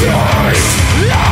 Choice